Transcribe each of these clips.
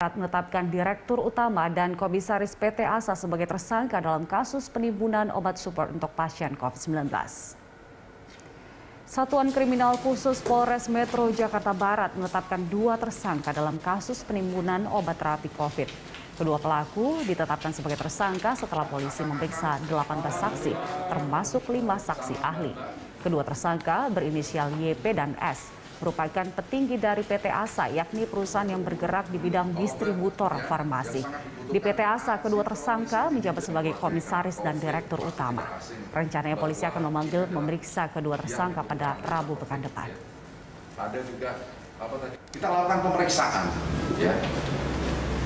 menetapkan Direktur Utama dan Komisaris PT ASA sebagai tersangka dalam kasus penimbunan obat support untuk pasien COVID-19. Satuan Kriminal Khusus Polres Metro Jakarta Barat menetapkan dua tersangka dalam kasus penimbunan obat terapi COVID. Kedua pelaku ditetapkan sebagai tersangka setelah polisi memeriksa 18 saksi, termasuk lima saksi ahli. Kedua tersangka berinisial YP dan S merupakan petinggi dari PT ASA, yakni perusahaan yang bergerak di bidang distributor farmasi. Di PT ASA, kedua tersangka menjabat sebagai komisaris dan direktur utama. Rencananya polisi akan memanggil memeriksa kedua tersangka pada Rabu pekan depan. Ada juga apa tadi? Kita lakukan pemeriksaan, ya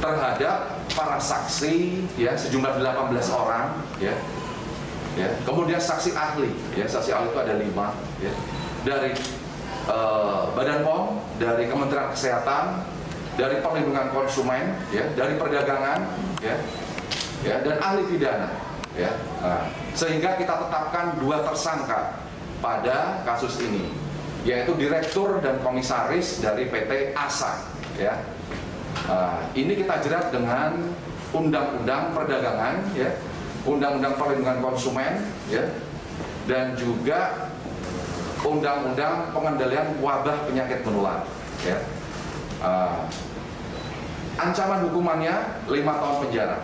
terhadap para saksi ya sejumlah 18 orang ya ya kemudian saksi ahli ya saksi ahli itu ada lima ya dari uh, Badan POM, dari Kementerian Kesehatan, dari Perlindungan Konsumen, ya, dari Perdagangan, ya, ya, dan ahli pidana, ya. Nah, sehingga kita tetapkan dua tersangka pada kasus ini, yaitu Direktur dan Komisaris dari PT ASA, ya. Nah, ini kita jerat dengan Undang-Undang Perdagangan, ya, Undang-Undang Perlindungan Konsumen, ya, dan juga Undang-Undang Pengendalian Wabah Penyakit Menular. Ya. Uh, ancaman hukumannya lima tahun penjara.